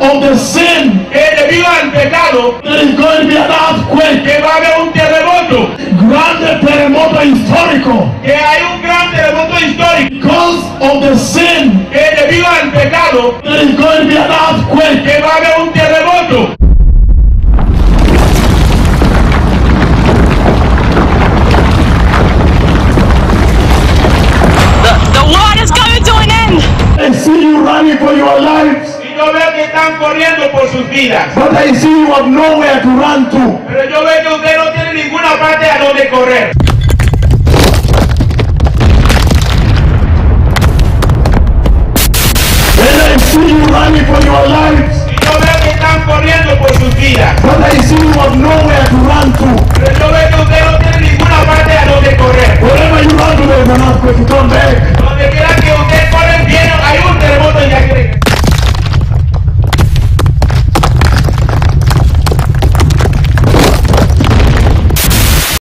of the sin, que debido al pecado, there is going to be an earthquake, que va a haber un terremoto, grande terremoto histórico. que hay un gran terremoto histórico, Because of the sin, que debido al pecado, there is going to be an earthquake. que va a haber un terremoto. The, the world is coming to an end. I see you running for your lives, están corriendo por sus vidas. But I see you have nowhere to run to. Pero yo veo que usted no tiene ninguna parte a donde correr. Yo veo que están corriendo por sus vidas. Pero yo veo que usted no tiene ninguna parte a donde correr. You run to.